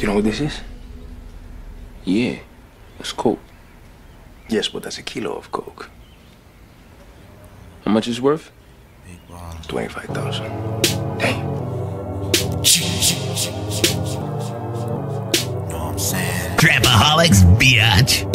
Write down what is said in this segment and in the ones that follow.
You know what this is? Yeah, it's coke. Yes, but that's a kilo of coke. How much is worth? 25,000. Damn. Trapaholics, biatch.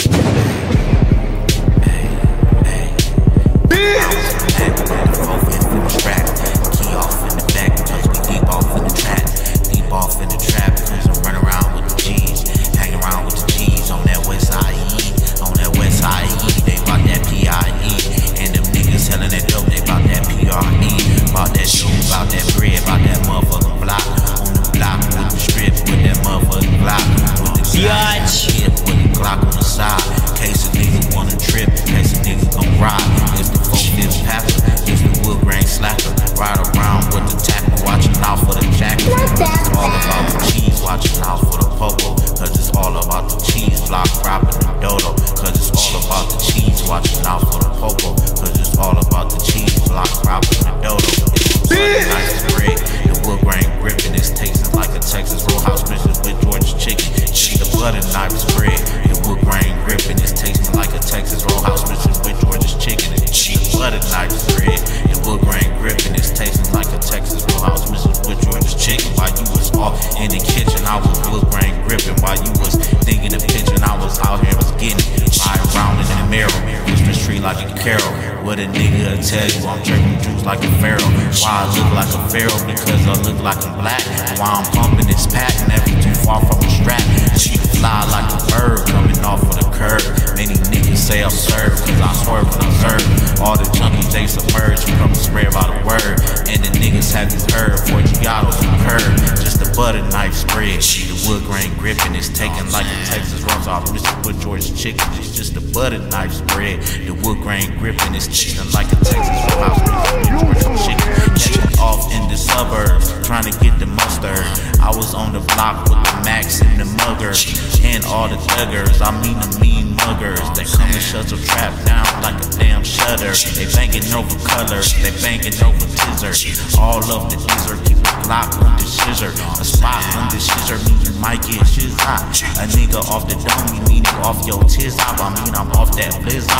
Watching out for the popo. Cause it's all about the cheese, block cropping the dodo. Cause it's all about the cheese, watching out for the popo. Cause it's all about the cheese, block cropping the dodo. It's the nice bread, the wood grain gripping, it's tasting like a Texas Roadhouse mixed with Georgia chicken. Shit, the butter knife spread, the wood grain gripping, it's tasting like a Texas Roadhouse mixed with Georgia's chicken. Shit, the butter knife spread, the wood grain gripping, it's tasting like a Texas Roadhouse mixed with Georgia's chicken. While you was off in the kitchen, I was wood grain gripping. While you was thinking of pitching, I was out here was getting. Lying around in the mirror, Christmas tree like a carol. What a nigga tell you, I'm drinking juice like a pharaoh. Why I look like a pharaoh? Because I look like I'm black. Why I'm pumping this pack, never too far from a strap. Like a bird coming off of the curb. Many niggas say I'm served, cause I swerve and observe. All the junkies they submerge from the spread by the word. And the niggas have you heard, Forgiatos and curb. Just a butter knife spread. She the wood grain gripping, it's taken like a Texas rolls off Mr. George chicken. It's just a butter knife spread. The wood grain gripping, it's tasting like a Texas roadhouse Mr. George chicken. Catching off in the suburbs, trying to get the mustard. I was on the block with the Max and the muggers. And all the thuggers, I mean the mean muggers. That come and shut your trap down like a damn shutter. They banging over colors, they banging over scissor. All of the scissor, keep a block on the scissor. A spot on the scissor mean you might get shiz hot. A nigga off the dome, you mean you off your tiz I mean I'm off that blizzard.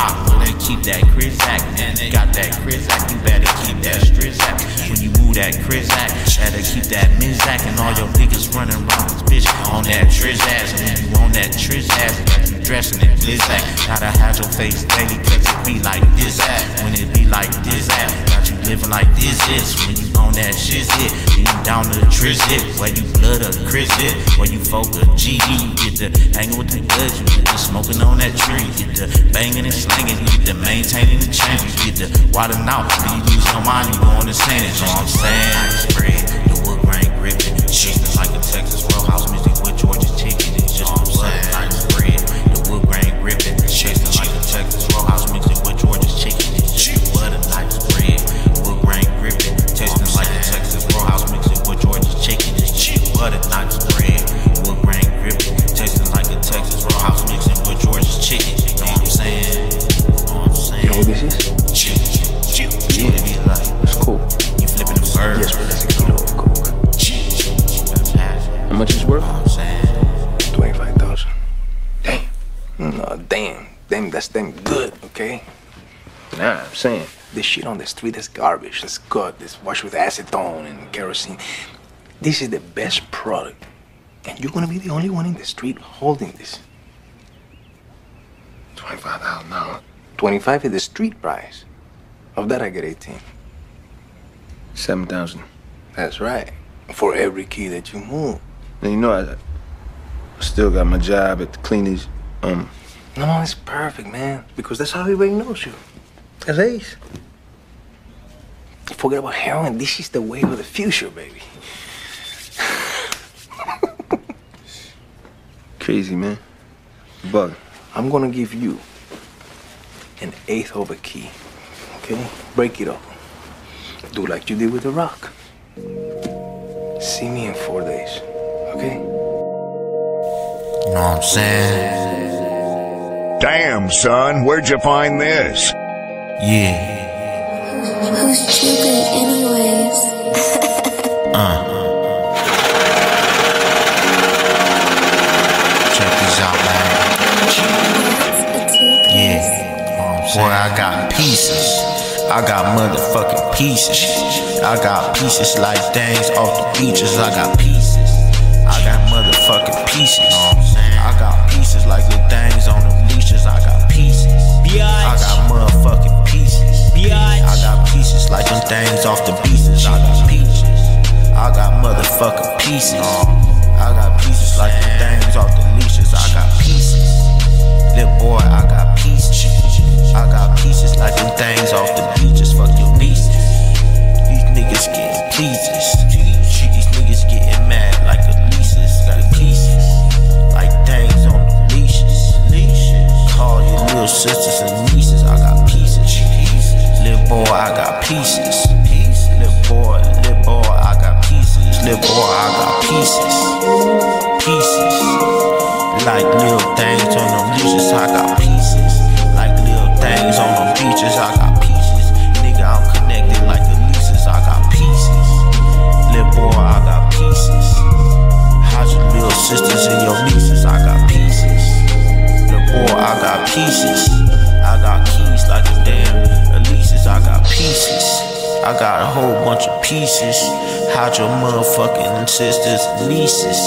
they keep that Crizac, man. They Got that Crizac, you better keep that Strizac. When you move that Crizac, better keep that Mizac. And all your niggas running around this bitch on that Trizac. And when you on that Trizac, you dressing in Blizzak. Gotta have your face daily, it be like this at. When it be like this at, got you living like this is. When you on that shit, it. You down to the triz it. Where you blood a Chris it. Where you folk a GD, you get the hanging with the goods, you get the smoking on that tree. You get the banging and slinging, you get the maintaining the change, you get the wilding out. When you lose your mind, you going insane. You know what I'm saying? I Spread the wood grain gripping, tasting like a Damn, that's them good, okay? Nah, I'm saying. This shit on the street is garbage. It's good. It's washed with acetone and kerosene. This is the best product. And you're gonna be the only one in the street holding this. $25,000. 25 is the street price. Of that, I get 18. 7,000. That's right. For every key that you move. Now, you know, I, I still got my job at the cleaners. Um, No, it's perfect, man. Because that's how everybody knows you. As Ace. Forget about heroin. This is the wave of the future, baby. crazy, man. But I'm gonna give you an eighth of a key. Okay? Break it up. Do like you did with the rock. See me in four days. Okay? You know what I'm saying? Damn, son, where'd you find this? Yeah. Who's stupid anyways? uh. Check this out, man. Yeah. Boy, I got pieces. I got motherfucking pieces. I got pieces like things off the beaches. I got pieces. I got motherfucking pieces. I got pieces like the things on the got like them things off the pieces. I got pieces. I got motherfucking pieces. I got pieces like the things off the leashes. I got pieces. Little boy, I got pieces. I got pieces like them things off the beaches. Fuck your nieces. These niggas getting pleases. These niggas getting mad like Elises. Got pieces. Like things on the leashes. Call your little sisters and boy, I got pieces. Little boy, little boy, I got pieces. Little boy, I got pieces. Pieces. Like little things on them leashes. I got pieces. Like little things on them beaches. I got pieces. Nigga, I'm connected like Elises. I got pieces. Little boy, I got pieces. How's your little sisters and your pieces. How'd your motherfucking sisters nieces?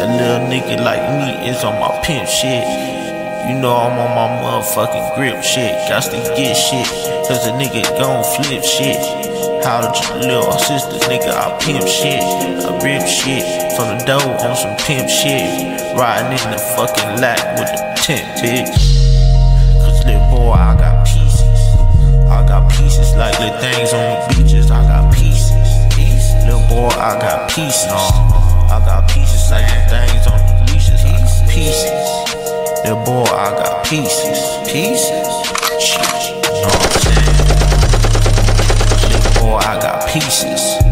A little nigga like me is on my pimp shit. You know I'm on my motherfucking grip shit. Got to get shit. Cause the nigga gon' flip shit. How your little sister, nigga? I pimp shit. I rip shit. From the dough on some pimp shit. Riding in the fucking lack with the tent, bitch. Cause little boy, I got pieces. I got pieces like the things on the beaches. I got pieces. Little boy, I got pieces. I got pieces like the things on the leashes. I got pieces. Little boy, I got pieces. Pieces? You know what I'm saying? Little boy, I got pieces.